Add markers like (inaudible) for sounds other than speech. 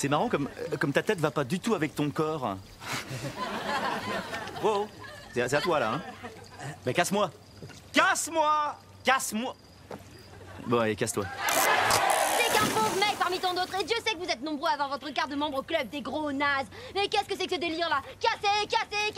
C'est marrant comme, euh, comme ta tête va pas du tout avec ton corps. (laughs) Oh, oh. c'est à toi là, hein Mais casse-moi Casse-moi Casse-moi Bon, allez, casse-toi. C'est qu'un pauvre mec parmi tant d'autres, et Dieu sait que vous êtes nombreux à avoir votre carte de membre au club des gros nazes. Mais qu'est-ce que c'est que ce délire là cassez, cassez